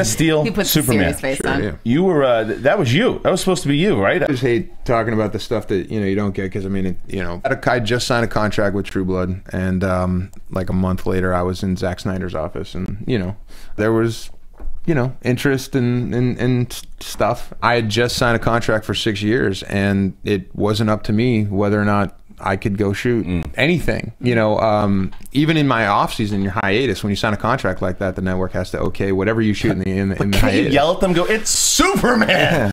of Steel, He puts Superman. a serious face on. yeah. You were uh, th- that was you. That was supposed to be you, right? I just hate talking about the stuff that you know you don't get because I mean, it, you know, I just signed a contract with True Blood, and um, like a month later, I was in Zack Snyder's office, and you know, there was, you know, interest in in, in stuff. I had just signed a contract for six years, and it wasn't up to me whether or not. I could go shoot anything, you know. Um, even in my off season, your hiatus, when you sign a contract like that, the network has to okay whatever you shoot in the in the, in the Can you hiatus. yell at them? Go, it's Superman.